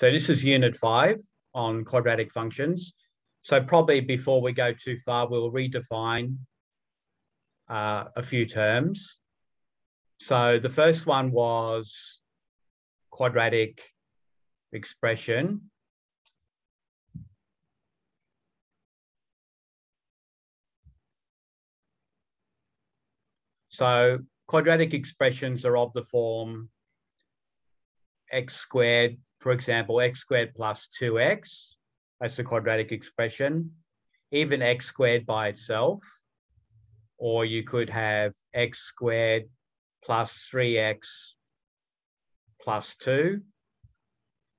So this is unit five on quadratic functions. So probably before we go too far, we'll redefine uh, a few terms. So the first one was quadratic expression. So quadratic expressions are of the form x squared, for example, x squared plus 2x. That's a quadratic expression. Even x squared by itself. Or you could have x squared plus 3x plus 2.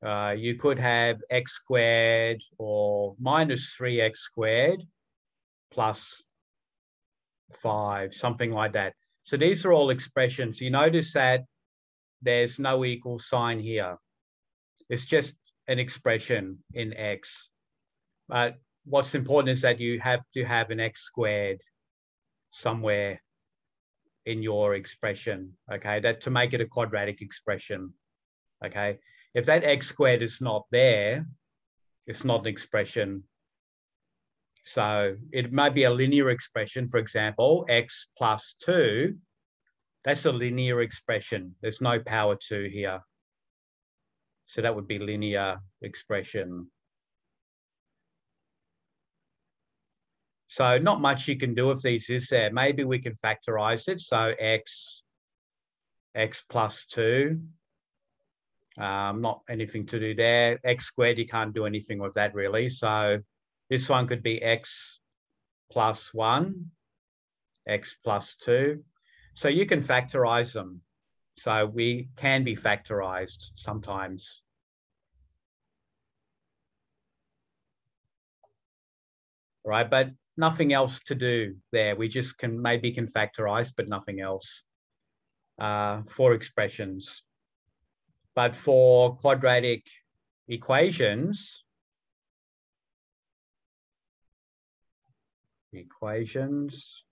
Uh, you could have x squared or minus 3x squared plus 5, something like that. So these are all expressions. You notice that there's no equal sign here. It's just an expression in x. But what's important is that you have to have an x squared somewhere in your expression, okay? That to make it a quadratic expression, okay? If that x squared is not there, it's not an expression. So it might be a linear expression, for example, x plus 2. That's a linear expression. There's no power 2 here. So that would be linear expression. So not much you can do with these, is there? Maybe we can factorize it. So x, x plus 2. Um, not anything to do there. x squared, you can't do anything with that really. So this one could be x plus 1, x plus 2. So you can factorize them. So we can be factorized sometimes. Right, but nothing else to do there. We just can maybe can factorize, but nothing else uh, for expressions. But for quadratic equations, equations,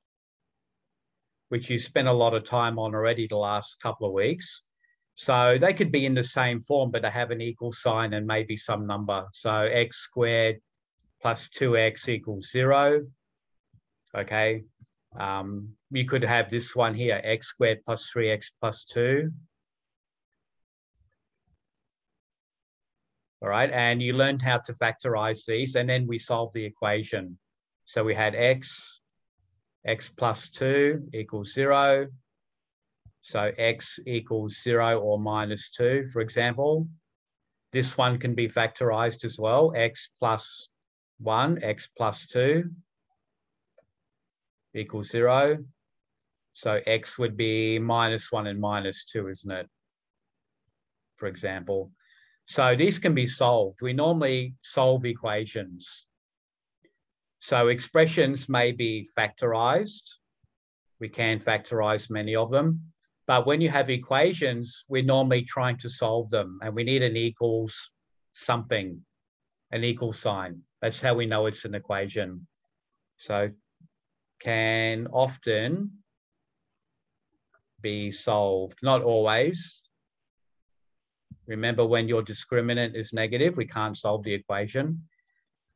which you spent a lot of time on already the last couple of weeks. So they could be in the same form, but they have an equal sign and maybe some number. So x squared plus 2x equals zero. Okay. Um, you could have this one here, x squared plus 3x plus 2. All right, and you learned how to factorize these, and then we solved the equation. So we had x, x plus 2 equals 0. So x equals 0 or minus 2, for example. This one can be factorized as well, x plus 1, x plus 2 equals 0. So x would be minus 1 and minus 2, isn't it? For example. So these can be solved. We normally solve equations so expressions may be factorized. We can factorize many of them. But when you have equations, we're normally trying to solve them and we need an equals something, an equal sign. That's how we know it's an equation. So can often be solved, not always. Remember when your discriminant is negative, we can't solve the equation.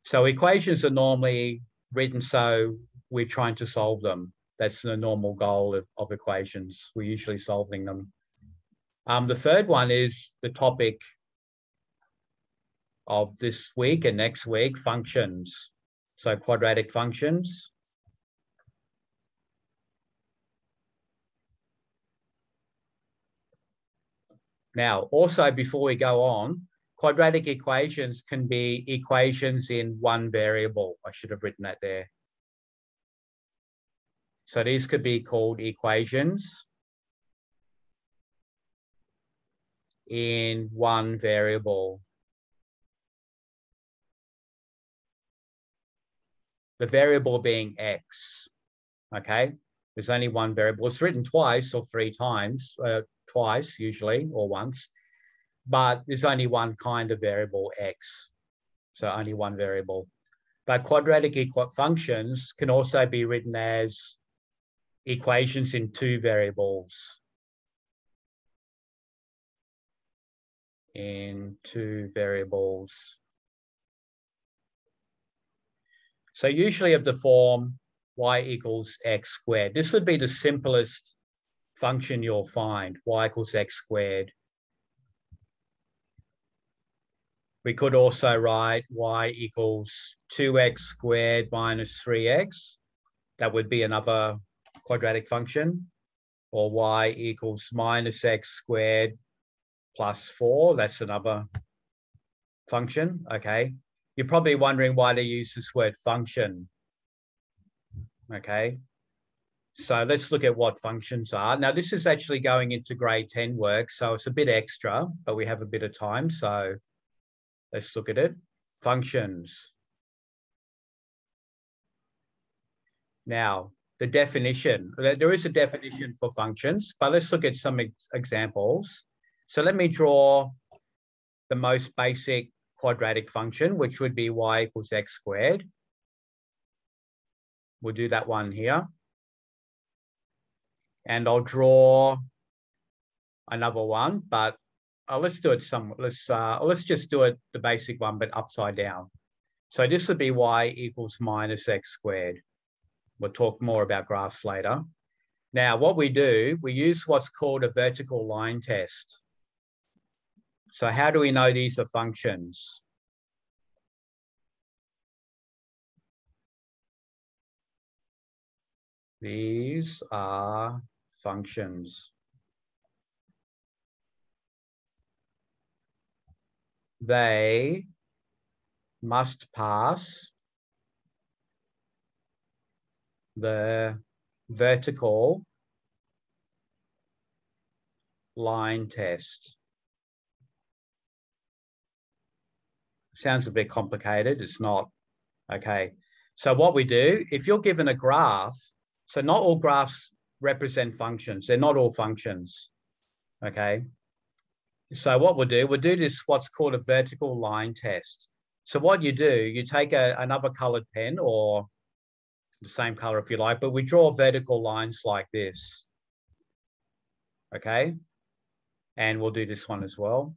So equations are normally written so we're trying to solve them. That's the normal goal of, of equations. We're usually solving them. Um, the third one is the topic of this week and next week, functions. So quadratic functions. Now, also before we go on, quadratic equations can be equations in one variable. I should have written that there. So these could be called equations in one variable. The variable being x, okay? There's only one variable. It's written twice or three times, uh, twice usually, or once but there's only one kind of variable x, so only one variable. But quadratic functions can also be written as equations in two variables. in two variables. So usually of the form y equals x squared. This would be the simplest function you'll find, y equals x squared. We could also write y equals 2x squared minus 3x. That would be another quadratic function. Or y equals minus x squared plus 4. That's another function. Okay. You're probably wondering why they use this word function. Okay. So let's look at what functions are. Now, this is actually going into grade 10 work, so it's a bit extra, but we have a bit of time. So Let's look at it. Functions. Now, the definition, there is a definition for functions, but let's look at some examples. So let me draw the most basic quadratic function, which would be y equals x squared. We'll do that one here. And I'll draw another one, but uh, let's do it some, let's, uh, let's just do it the basic one, but upside down. So this would be y equals minus x squared. We'll talk more about graphs later. Now, what we do, we use what's called a vertical line test. So how do we know these are functions? These are functions. They must pass the vertical line test. Sounds a bit complicated, it's not. Okay, so what we do, if you're given a graph, so not all graphs represent functions, they're not all functions, okay? So what we'll do, we'll do this what's called a vertical line test. So what you do, you take a, another colored pen or the same color if you like, but we draw vertical lines like this. Okay. And we'll do this one as well.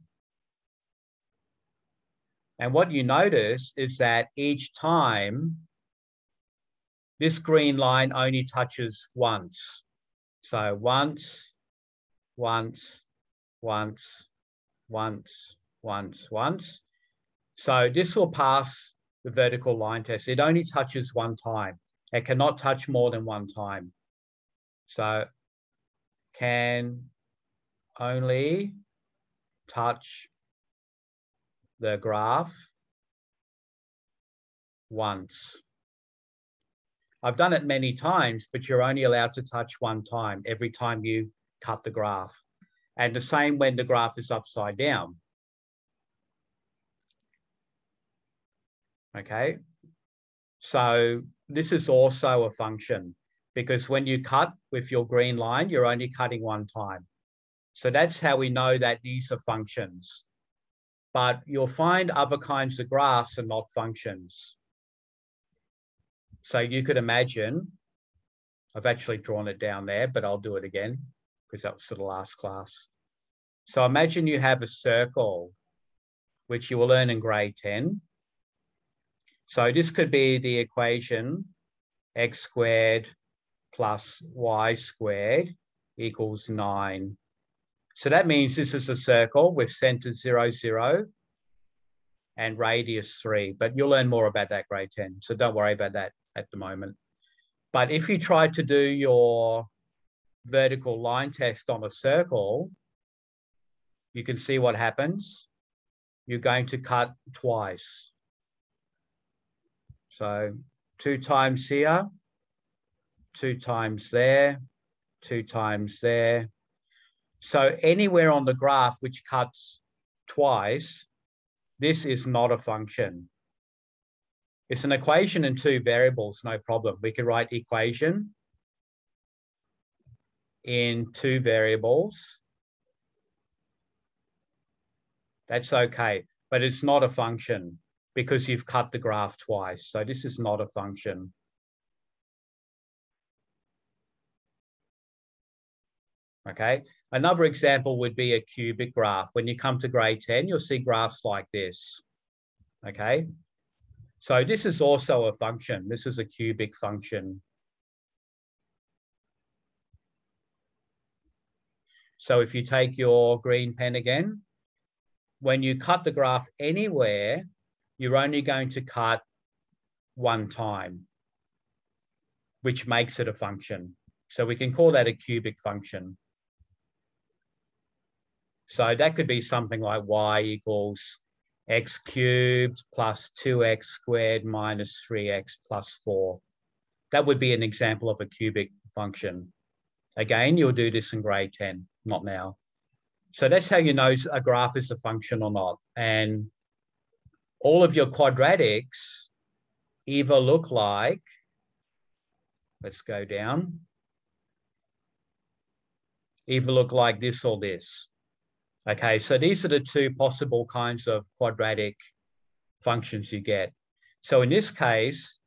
And what you notice is that each time this green line only touches once. So once, once, once, once, once, once. So this will pass the vertical line test. It only touches one time. It cannot touch more than one time. So can only touch the graph once. I've done it many times, but you're only allowed to touch one time every time you cut the graph. And the same when the graph is upside down. Okay, so this is also a function because when you cut with your green line, you're only cutting one time. So that's how we know that these are functions. But you'll find other kinds of graphs are not functions. So you could imagine, I've actually drawn it down there, but I'll do it again because that was for the last class. So imagine you have a circle, which you will learn in grade 10. So this could be the equation x squared plus y squared equals 9. So that means this is a circle with center 0, 0 and radius 3. But you'll learn more about that grade 10. So don't worry about that at the moment. But if you try to do your vertical line test on a circle, you can see what happens. You're going to cut twice. So two times here, two times there, two times there. So anywhere on the graph which cuts twice, this is not a function. It's an equation in two variables, no problem. We could write equation in two variables. That's okay, but it's not a function because you've cut the graph twice. So this is not a function. Okay, Another example would be a cubic graph. When you come to grade 10, you'll see graphs like this, okay? So this is also a function. This is a cubic function. So if you take your green pen again, when you cut the graph anywhere, you're only going to cut one time, which makes it a function. So we can call that a cubic function. So that could be something like y equals x cubed plus 2x squared minus 3x plus 4. That would be an example of a cubic function. Again, you'll do this in grade 10, not now. So that's how you know a graph is a function or not. And all of your quadratics either look like, let's go down, either look like this or this. Okay, so these are the two possible kinds of quadratic functions you get. So in this case,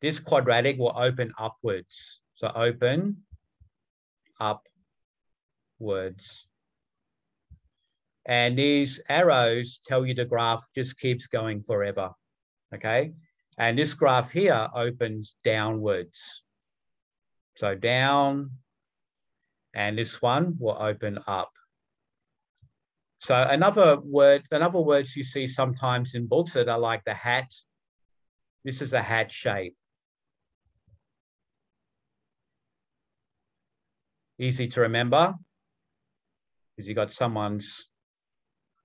this quadratic will open upwards. So open, upwards. And these arrows tell you the graph just keeps going forever, okay? And this graph here opens downwards. So down, and this one will open up. So another word, another words you see sometimes in books that are like the hat. This is a hat shape. Easy to remember because you got someone's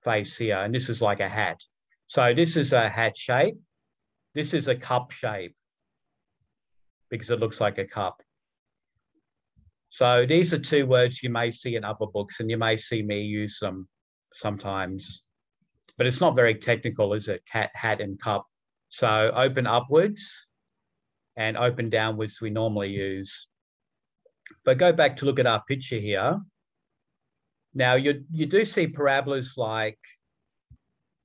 face here, and this is like a hat. So this is a hat shape. This is a cup shape because it looks like a cup. So these are two words you may see in other books, and you may see me use them sometimes, but it's not very technical, is it? Cat, hat, and cup. So open upwards and open downwards we normally use. But go back to look at our picture here. Now you, you do see parabolas like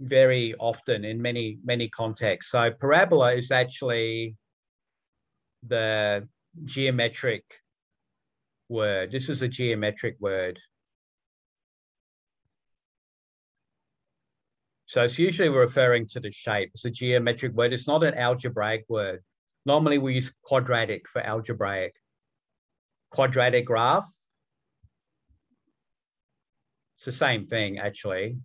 very often in many, many contexts. So parabola is actually the geometric word. This is a geometric word. So it's usually referring to the shape. It's a geometric word. It's not an algebraic word. Normally we use quadratic for algebraic. Quadratic graph. It's the same thing, actually.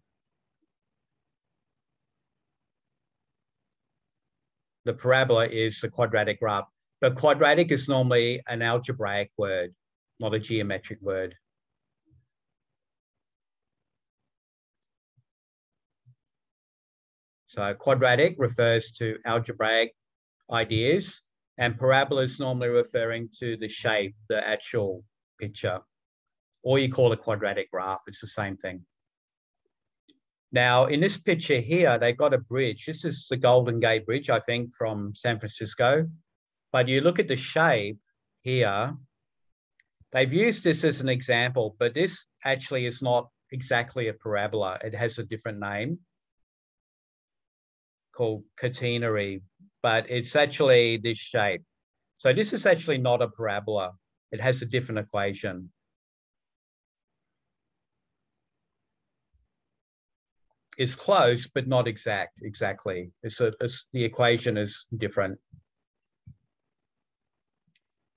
The parabola is the quadratic graph. But quadratic is normally an algebraic word, not a geometric word. So quadratic refers to algebraic ideas and parabola is normally referring to the shape, the actual picture, or you call a quadratic graph. It's the same thing. Now, in this picture here, they've got a bridge. This is the Golden Gate Bridge, I think, from San Francisco. But you look at the shape here, they've used this as an example, but this actually is not exactly a parabola. It has a different name called catenary, but it's actually this shape. So this is actually not a parabola. It has a different equation. It's close, but not exact, exactly. It's, a, it's the equation is different.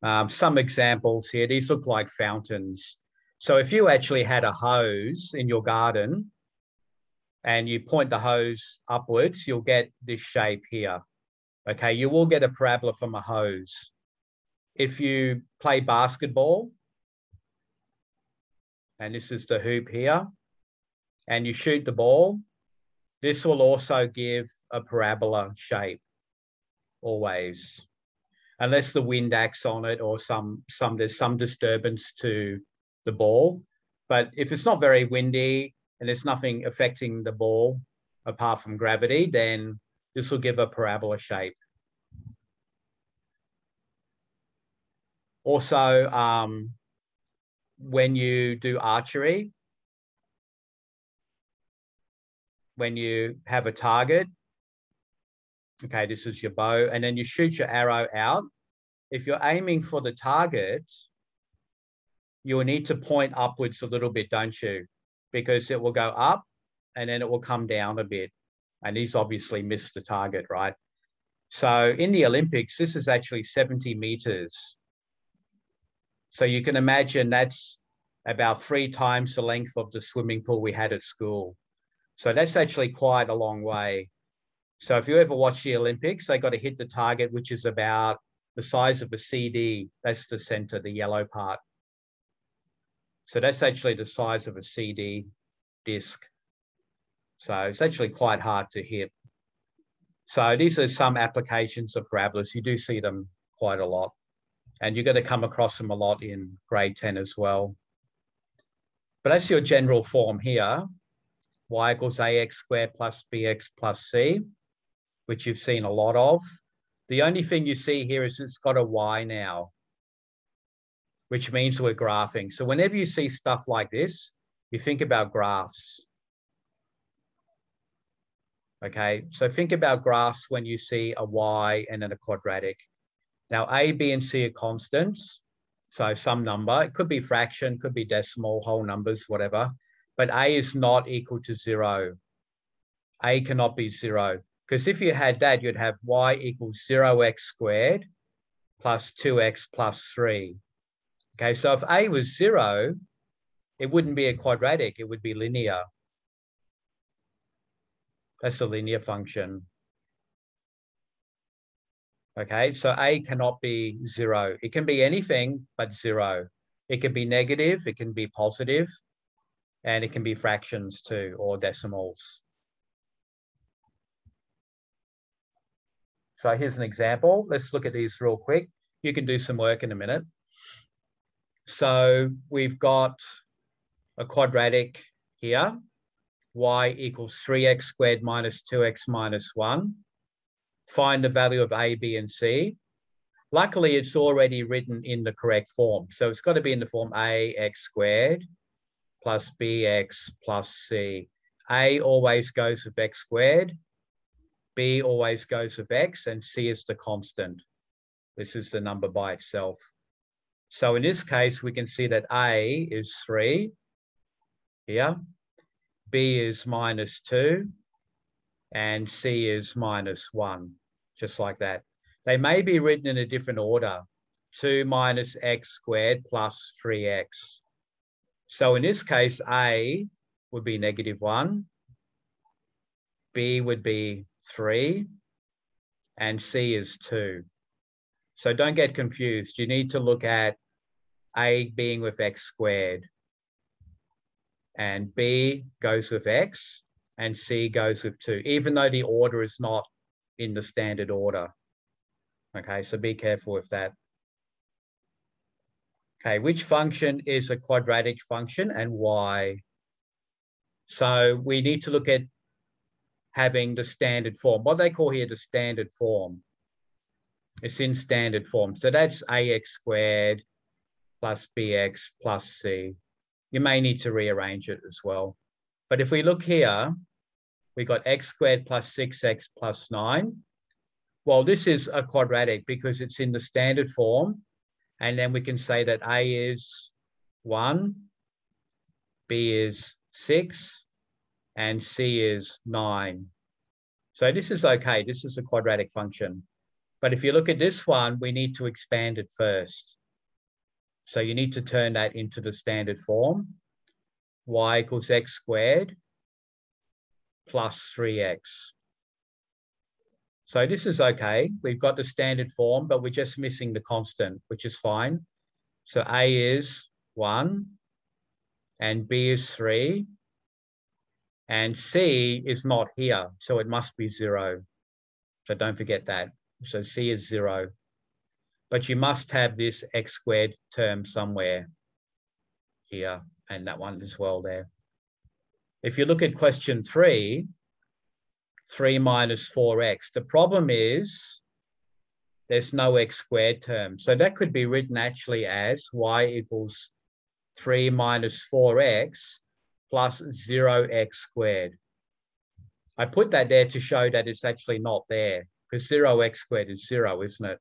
Um, some examples here, these look like fountains. So if you actually had a hose in your garden and you point the hose upwards, you'll get this shape here. Okay, you will get a parabola from a hose. If you play basketball, and this is the hoop here, and you shoot the ball, this will also give a parabola shape, always. Unless the wind acts on it or some, some there's some disturbance to the ball. But if it's not very windy, and there's nothing affecting the ball apart from gravity, then this will give a parabola shape. Also, um, when you do archery, when you have a target, okay, this is your bow, and then you shoot your arrow out. If you're aiming for the target, you will need to point upwards a little bit, don't you? Because it will go up and then it will come down a bit. And he's obviously missed the target, right? So in the Olympics, this is actually 70 meters. So you can imagine that's about three times the length of the swimming pool we had at school. So that's actually quite a long way. So if you ever watch the Olympics, they got to hit the target, which is about the size of a CD. That's the center, the yellow part. So that's actually the size of a CD disc. So it's actually quite hard to hit. So these are some applications of parabolas. You do see them quite a lot. And you're going to come across them a lot in grade 10 as well. But that's your general form here. Y equals ax squared plus bx plus c, which you've seen a lot of. The only thing you see here is it's got a y now, which means we're graphing. So whenever you see stuff like this, you think about graphs. Okay, so think about graphs when you see a y and then a quadratic. Now, a, b, and c are constants. So some number, it could be fraction, could be decimal, whole numbers, whatever. But a is not equal to zero. a cannot be zero. Because if you had that, you'd have y equals 0x squared plus 2x plus 3. Okay, so if a was 0, it wouldn't be a quadratic, it would be linear. That's a linear function. Okay, so a cannot be 0. It can be anything but 0. It can be negative, it can be positive, and it can be fractions too, or decimals. So here's an example. Let's look at these real quick. You can do some work in a minute. So we've got a quadratic here, y equals 3x squared minus 2x minus 1. Find the value of a, b, and c. Luckily, it's already written in the correct form. So it's got to be in the form ax squared plus bx plus c. a always goes with x squared. B always goes with X and C is the constant. This is the number by itself. So in this case, we can see that A is three here, B is minus two, and C is minus one, just like that. They may be written in a different order, two minus X squared plus three X. So in this case, A would be negative one, B would be three, and C is two. So don't get confused. You need to look at A being with X squared, and B goes with X, and C goes with two, even though the order is not in the standard order. Okay, so be careful with that. Okay, which function is a quadratic function and why? So we need to look at having the standard form. What they call here the standard form. It's in standard form. So that's ax squared plus bx plus c. You may need to rearrange it as well. But if we look here, we got x squared plus 6x plus 9. Well, this is a quadratic because it's in the standard form. And then we can say that a is 1, b is 6, and C is nine. So this is okay. This is a quadratic function. But if you look at this one, we need to expand it first. So you need to turn that into the standard form. y equals x squared plus 3x. So this is okay. We've got the standard form, but we're just missing the constant, which is fine. So A is 1 and B is 3 and C is not here, so it must be zero. So don't forget that. So C is zero. But you must have this x squared term somewhere here and that one as well there. If you look at question three, 3 minus 4x, the problem is there's no x squared term. So that could be written actually as y equals 3 minus 4x plus 0x squared. I put that there to show that it's actually not there because 0x squared is 0, isn't it?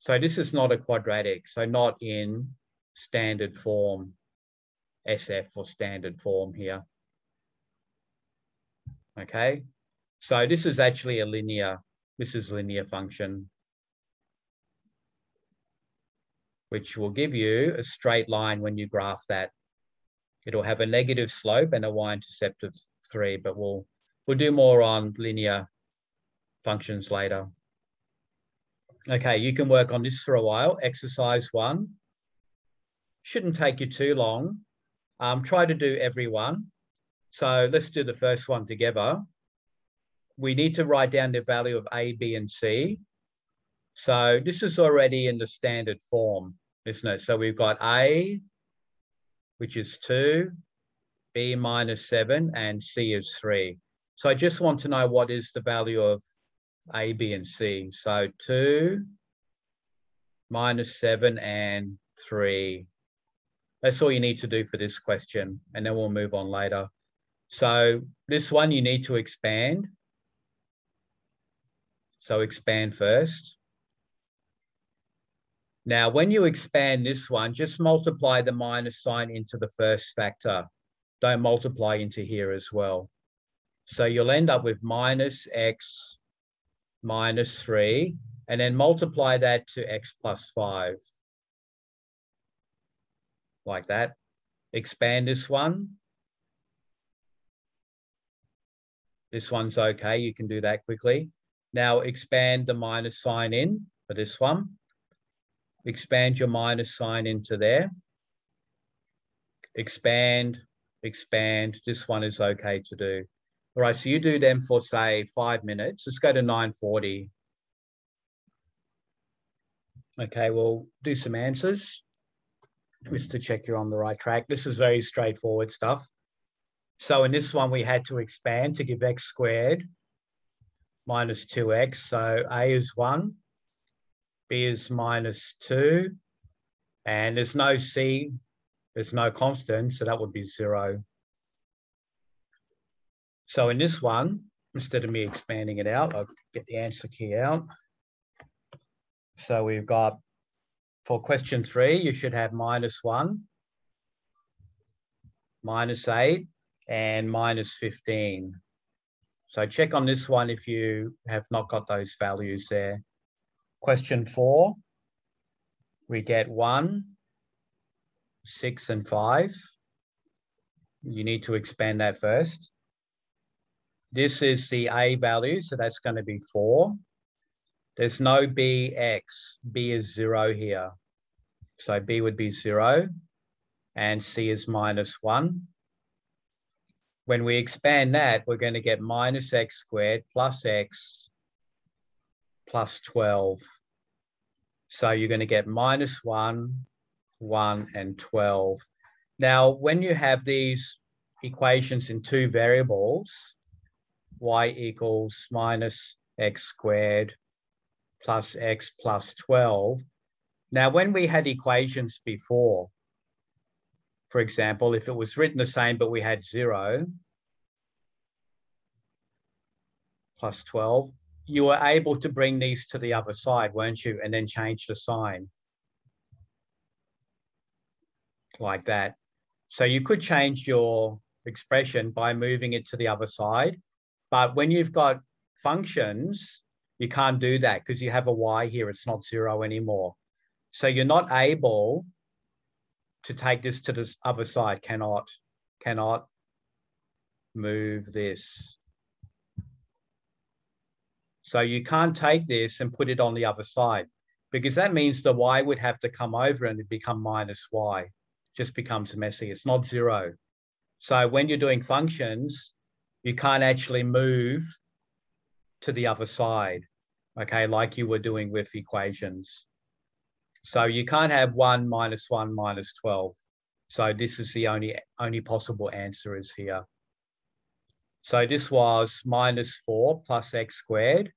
So this is not a quadratic, so not in standard form, SF or standard form here. Okay, so this is actually a linear, this is linear function, which will give you a straight line when you graph that. It'll have a negative slope and a y-intercept of three, but we'll, we'll do more on linear functions later. Okay, you can work on this for a while. Exercise one. Shouldn't take you too long. Um, try to do every one. So let's do the first one together. We need to write down the value of A, B, and C. So this is already in the standard form, isn't it? So we've got A, which is 2, B minus 7, and C is 3. So I just want to know what is the value of a, B, and C. So 2 minus 7 and 3. That's all you need to do for this question, and then we'll move on later. So this one you need to expand. So expand first. Now, when you expand this one, just multiply the minus sign into the first factor. Don't multiply into here as well. So you'll end up with minus x minus 3, and then multiply that to x plus 5. Like that. Expand this one. This one's okay. You can do that quickly. Now expand the minus sign in for this one. Expand your minus sign into there. Expand, expand. This one is okay to do. All right, so you do them for say five minutes. Let's go to 940. Okay, we'll do some answers just to check you're on the right track. This is very straightforward stuff. So in this one, we had to expand to give x squared minus 2x. So a is 1, b is minus 2, and there's no c, there's no constant, so that would be 0. So in this one, instead of me expanding it out, I'll get the answer key out. So we've got, for question three, you should have minus one, minus eight, and minus 15. So check on this one if you have not got those values there. Question four, we get one, six, and five. You need to expand that first. This is the A value, so that's going to be 4. There's no BX. B is 0 here. So B would be 0, and C is minus 1. When we expand that, we're going to get minus x squared plus x plus 12. So you're going to get minus 1, 1, and 12. Now, when you have these equations in two variables, y equals minus x squared plus x plus 12. Now, when we had equations before, for example, if it was written the same, but we had zero plus 12, you were able to bring these to the other side, weren't you? And then change the sign like that. So you could change your expression by moving it to the other side but when you've got functions, you can't do that because you have a y here. It's not zero anymore. So you're not able to take this to this other side. Cannot, cannot move this. So you can't take this and put it on the other side because that means the y would have to come over and it become minus y. Just becomes messy. It's not zero. So when you're doing functions, you can't actually move to the other side, okay, like you were doing with equations. So you can't have 1 minus 1 minus 12. So this is the only, only possible answer is here. So this was minus 4 plus x squared.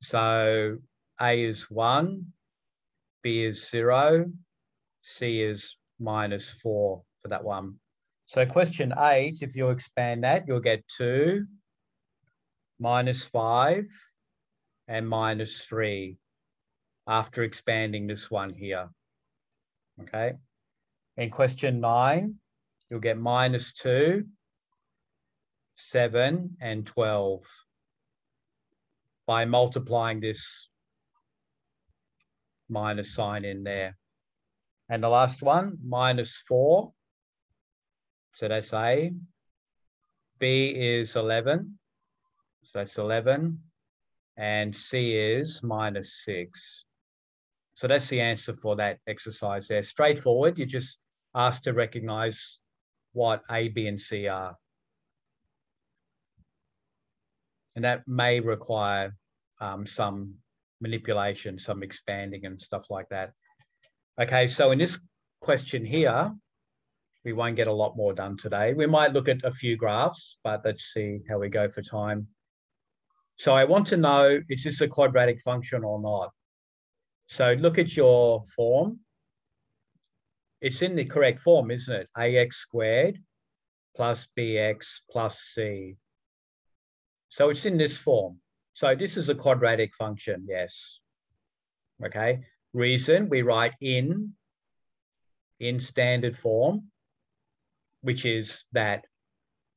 So A is 1, B is 0, C is minus 4 for that one. So question eight, if you expand that, you'll get two, minus five, and minus three after expanding this one here. Okay. In question nine, you'll get minus two, seven, and 12 by multiplying this minus sign in there. And the last one, minus four. So that's A. B is 11. So that's 11. And C is minus six. So that's the answer for that exercise there. Straightforward. you're just asked to recognize what A, B, and C are. And that may require um, some manipulation, some expanding and stuff like that. Okay, so in this question here, we won't get a lot more done today. We might look at a few graphs, but let's see how we go for time. So I want to know, is this a quadratic function or not? So look at your form. It's in the correct form, isn't it? ax squared plus bx plus c. So it's in this form. So this is a quadratic function, yes. Okay, reason we write in, in standard form, which is that.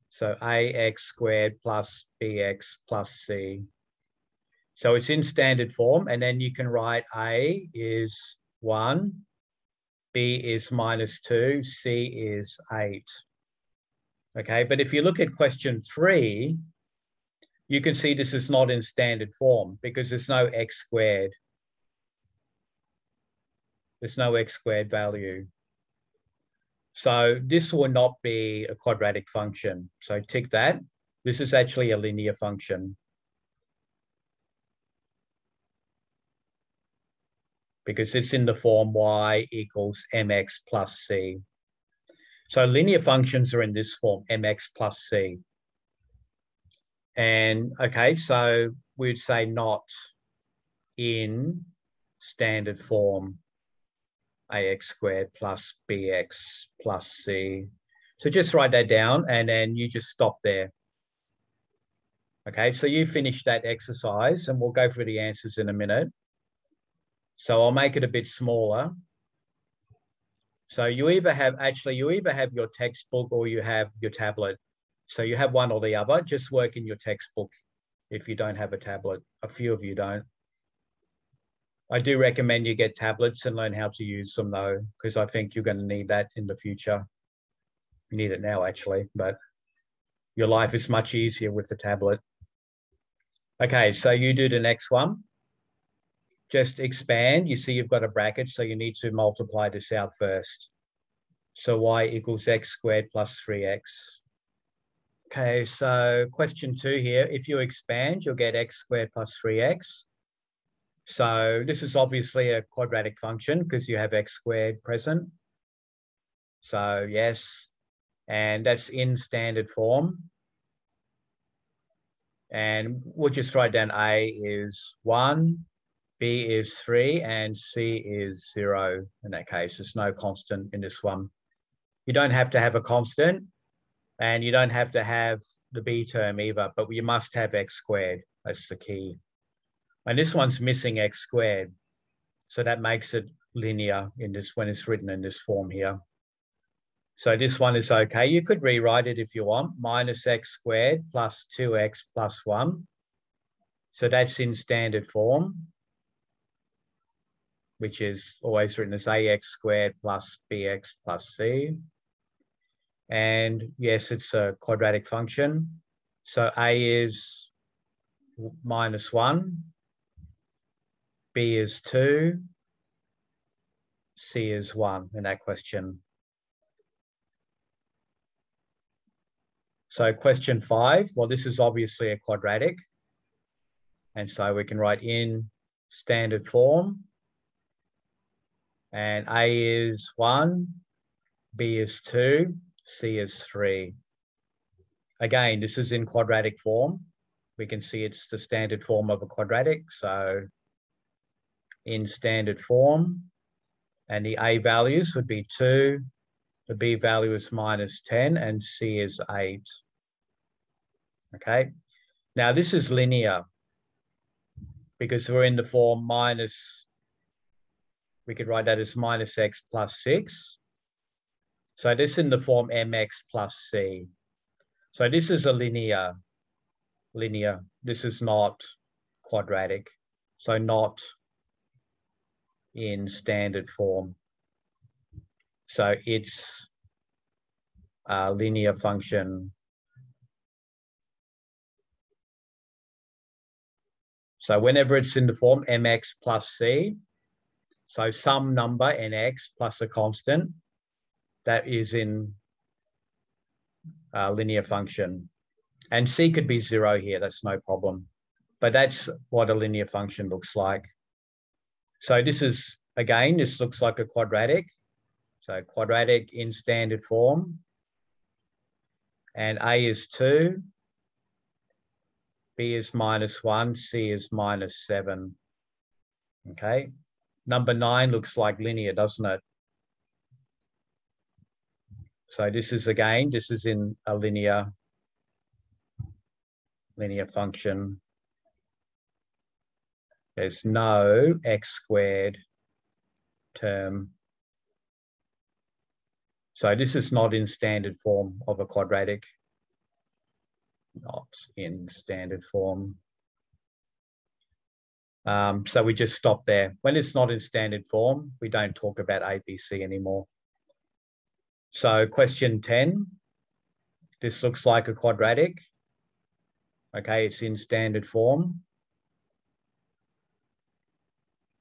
So ax squared plus bx plus c. So it's in standard form, and then you can write a is 1, b is minus 2, c is 8. Okay, but if you look at question 3, you can see this is not in standard form because there's no x squared. There's no x squared value. So this will not be a quadratic function. So tick that. This is actually a linear function. Because it's in the form y equals mx plus c. So linear functions are in this form, mx plus c. And okay, so we'd say not in standard form ax squared plus bx plus c. So just write that down and then you just stop there. Okay, so you finish that exercise and we'll go through the answers in a minute. So I'll make it a bit smaller. So you either have, actually, you either have your textbook or you have your tablet. So you have one or the other, just work in your textbook if you don't have a tablet. A few of you don't. I do recommend you get tablets and learn how to use them though, because I think you're going to need that in the future. You need it now actually, but your life is much easier with the tablet. Okay, so you do the next one. Just expand. You see you've got a bracket, so you need to multiply this out first. So y equals x squared plus 3x. Okay, so question two here. If you expand, you'll get x squared plus 3x. So this is obviously a quadratic function because you have x squared present. So yes, and that's in standard form. And we'll just write down A is one, B is three, and C is zero. In that case, there's no constant in this one. You don't have to have a constant and you don't have to have the b term either, but you must have x squared. That's the key. And this one's missing x squared. So that makes it linear in this when it's written in this form here. So this one is okay. You could rewrite it if you want, minus x squared plus 2x plus 1. So that's in standard form, which is always written as ax squared plus bx plus c. And yes, it's a quadratic function. So A is minus one, B is two, C is one in that question. So question five, well, this is obviously a quadratic. And so we can write in standard form. And A is one, B is two, C is 3. Again, this is in quadratic form. We can see it's the standard form of a quadratic. So in standard form, and the A values would be 2, the B value is minus 10, and C is 8. Okay, now this is linear because we're in the form minus, we could write that as minus x plus 6. So this in the form mx plus c. So this is a linear, linear. This is not quadratic. So not in standard form. So it's a linear function. So whenever it's in the form mx plus c, so some number nx plus a constant, that is in a linear function. And c could be zero here, that's no problem. But that's what a linear function looks like. So this is, again, this looks like a quadratic. So quadratic in standard form. And A is 2, B is minus 1, C is minus 7. Okay. Number 9 looks like linear, doesn't it? So this is again, this is in a linear, linear function. There's no x squared term. So this is not in standard form of a quadratic. Not in standard form. Um, so we just stop there. When it's not in standard form, we don't talk about ABC anymore. So question 10, this looks like a quadratic. Okay, it's in standard form.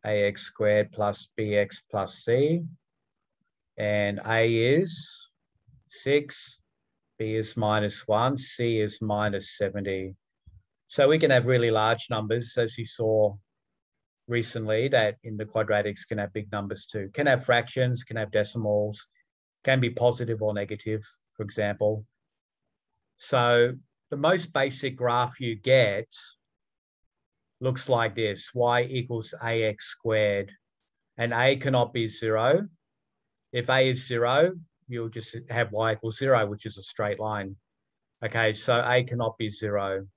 ax squared plus bx plus c. And a is 6, b is minus 1, c is minus 70. So we can have really large numbers, as you saw recently, that in the quadratics can have big numbers too. Can have fractions, can have decimals, can be positive or negative, for example. So the most basic graph you get looks like this, y equals ax squared, and a cannot be zero. If a is zero, you'll just have y equals zero, which is a straight line. Okay, so a cannot be zero.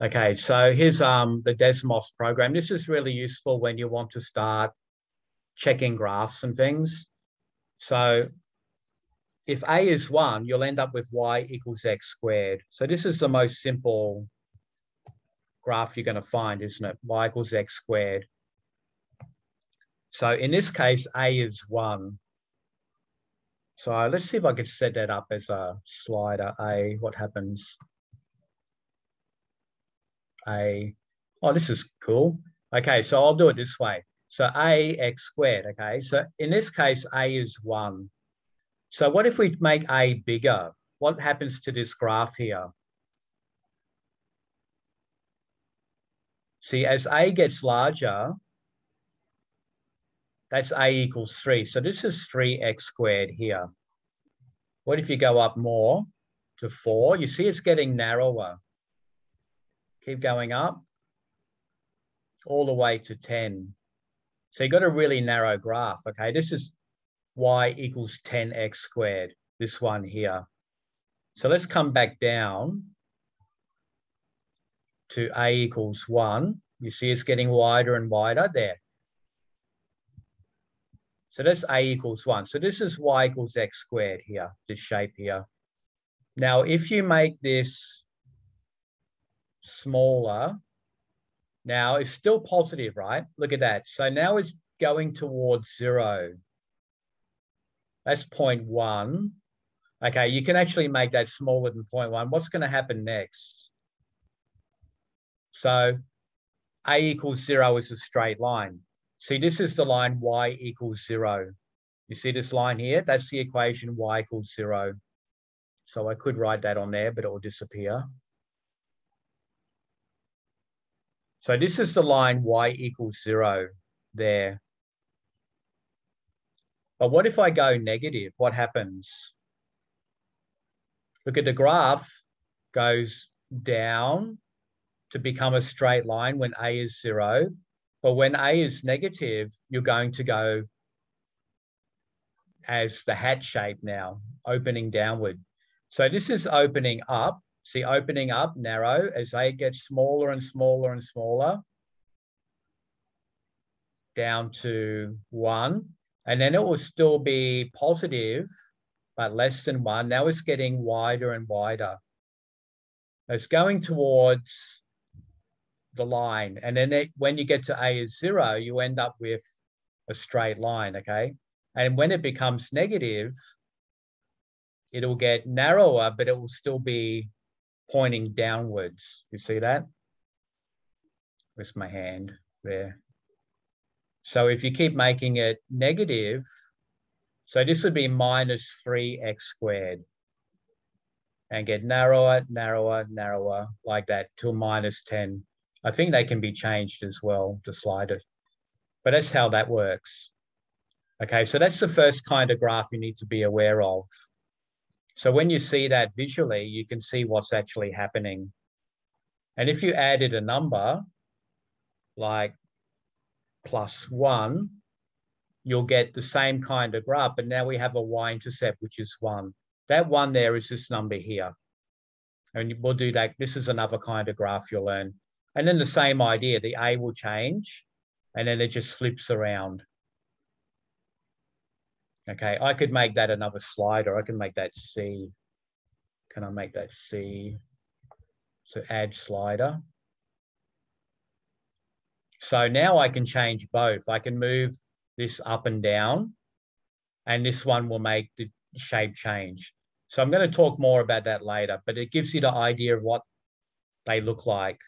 Okay, so here's um, the Desmos program. This is really useful when you want to start checking graphs and things. So if a is 1, you'll end up with y equals x squared. So this is the most simple graph you're going to find, isn't it? y equals x squared. So in this case, a is 1. So let's see if I could set that up as a slider, a, what happens? A, oh, this is cool. Okay, so I'll do it this way. So a x squared, okay? So in this case, a is 1. So what if we make a bigger? What happens to this graph here? See, as a gets larger, that's a equals 3. So this is 3x squared here. What if you go up more to 4? You see it's getting narrower. Keep going up all the way to 10. So you got a really narrow graph, okay? This is y equals 10x squared, this one here. So let's come back down to a equals 1. You see it's getting wider and wider there. So that's a equals 1. So this is y equals x squared here, this shape here. Now, if you make this smaller, now it's still positive, right? Look at that. So now it's going towards 0. That's 0.1. Okay, you can actually make that smaller than 0.1. What's going to happen next? So a equals 0 is a straight line. See, this is the line y equals 0. You see this line here? That's the equation y equals 0. So I could write that on there, but it will disappear. So this is the line y equals 0 there. But what if I go negative? What happens? Look at the graph goes down to become a straight line when A is zero. But when A is negative, you're going to go as the hat shape now, opening downward. So this is opening up. See, opening up narrow as A gets smaller and smaller and smaller. down to one, and then it will still be positive, but less than one. Now it's getting wider and wider. It's going towards the line. And then it, when you get to A is zero, you end up with a straight line, okay? And when it becomes negative, it'll get narrower, but it will still be pointing downwards. You see that? With my hand? There. So if you keep making it negative, so this would be minus 3x squared and get narrower, narrower, narrower like that till minus 10. I think they can be changed as well, the slider. But that's how that works. Okay, so that's the first kind of graph you need to be aware of. So when you see that visually, you can see what's actually happening. And if you added a number like plus one, you'll get the same kind of graph, but now we have a y-intercept, which is one. That one there is this number here. And we'll do that. This is another kind of graph you'll learn. And then the same idea, the A will change and then it just flips around. Okay, I could make that another slider. I can make that C. Can I make that C? So add slider. So now I can change both. I can move this up and down, and this one will make the shape change. So I'm going to talk more about that later, but it gives you the idea of what they look like.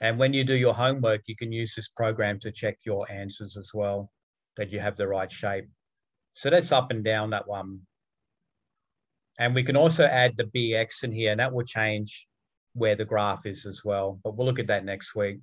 And when you do your homework, you can use this program to check your answers as well, that you have the right shape. So that's up and down that one. And we can also add the BX in here and that will change where the graph is as well. But we'll look at that next week.